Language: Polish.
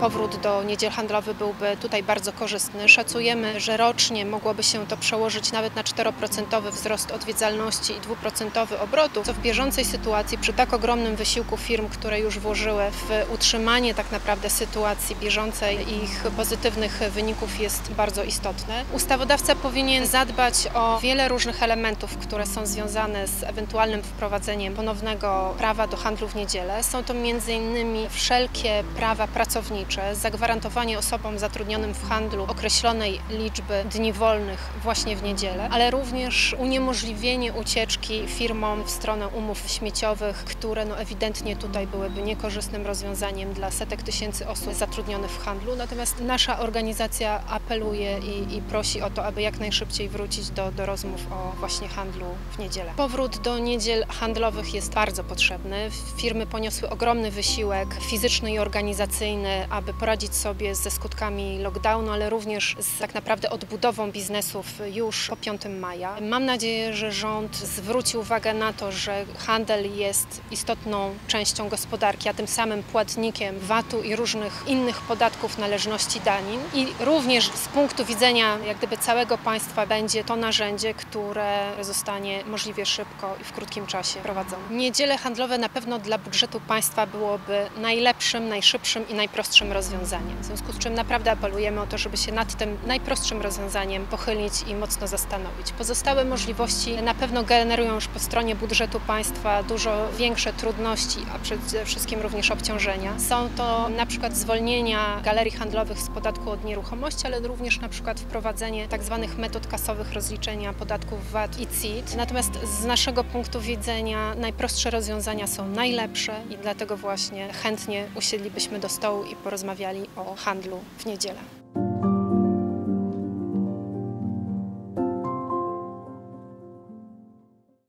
powrót do niedziel handlowych byłby tutaj bardzo korzystny. Szacujemy, że rocznie mogłoby się to przełożyć nawet na 4% wzrost odwiedzalności i 2% obrotu, co w bieżącej sytuacji przy tak ogromnym wysiłku firm, które już włożyły w utrzymanie tak naprawdę sytuacji bieżącej i ich pozytywnych wyników jest bardzo istotne. Ustawodawca powinien zadbać o wiele różnych elementów, które są związane z ewentualnym wprowadzeniem ponownego prawa do handlu w niedzielę. Są to m.in. wszelkie prawa pracownicze, zagwarantowanie osobom zatrudnionym w handlu określonej liczby dni wolnych właśnie w niedzielę, ale również uniemożliwienie ucieczki firmom w stronę umów śmieciowych, które no ewidentnie tutaj byłyby niekorzystnym rozwiązaniem dla setek tysięcy osób zatrudnionych w handlu. Natomiast nasza organizacja apeluje i, i prosi o to, aby jak najszybciej wrócić do, do rozmów o właśnie handlu w niedzielę. Powrót do niedziel handlowych jest bardzo potrzebny. Firmy poniosły ogromny wysiłek fizyczny i organizacyjny, aby poradzić sobie ze skutkami lockdownu, ale również z tak naprawdę odbudową biznesów już po 5 maja. Mam nadzieję, że rząd zwróci uwagę na to, że handel jest istotną częścią gospodarki, a tym samym płatnikiem VAT-u i różnych innych podatków, należności danin. I również z punktu widzenia jak gdyby całego państwa będzie to narzędzie, które zostanie możliwie szybko i w krótkim czasie wprowadzone. Niedziele handlowe na pewno dla budżetu państwa byłoby najlepszym, najszybszym i najprostszym rozwiązaniem. W związku z czym naprawdę apelujemy o to, żeby się nad tym najprostszym rozwiązaniem pochylić i mocno zastanowić. Pozostałe możliwości na pewno generują już po stronie budżetu państwa dużo większe trudności, a przede wszystkim również obciążenia. Są to na przykład zwolnienia galerii handlowych z podatku od nieruchomości, ale również na przykład wprowadzenie tak zwanych metod kasowych rozliczenia podatków VAT i CIT. Natomiast z naszego punktu widzenia najprostsze rozwiązania są najlepsze i dlatego właśnie chętnie usiedlibyśmy do stołu i porozmawiali o handlu w niedzielę.